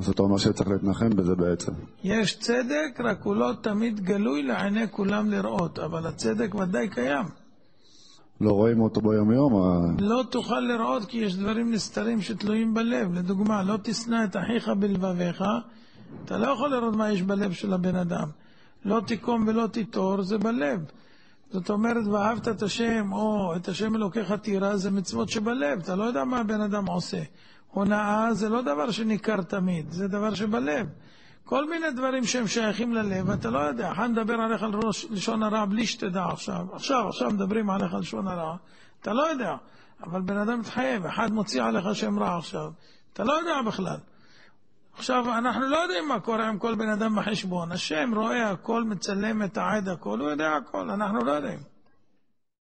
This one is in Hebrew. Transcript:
אז אתה אומר שצריך להתנחם בזה בעצם. יש צדק, רק הוא לא תמיד גלוי לעיני כולם לראות, אבל הצדק ודאי קיים. לא רואים אותו ביום-יום? ה- לא תוכל לראות כי יש דברים נסתרים שתלויים בלב. לדוגמה, לא תשנא את אחיך בלבביך, אתה לא יכול לראות מה יש בלב של הבן אדם. לא תקום ולא תיטור, זה בלב. זאת אומרת, ואהבת את השם, או את השם אלוקיך תירא, זה מצוות שבלב, אתה לא יודע מה הבן אדם עושה. הונאה זה לא דבר שניכר תמיד, זה דבר שבלב. כל מיני דברים שהם שייכים ללב, אתה לא יודע. אחד מדבר עליך על ראש, לשון הרע בלי שתדע עכשיו. עכשיו, עכשיו מדברים עליך על לשון הרע, אתה לא יודע. אבל בן אדם מתחייב, אחד מוציא עליך שם רע עכשיו, אתה לא יודע בכלל. עכשיו, אנחנו לא יודעים מה קורה עם כל בן אדם בחשבון. השם רואה הכל, מצלם את העד הכל, הוא יודע הכל, אנחנו לא יודעים.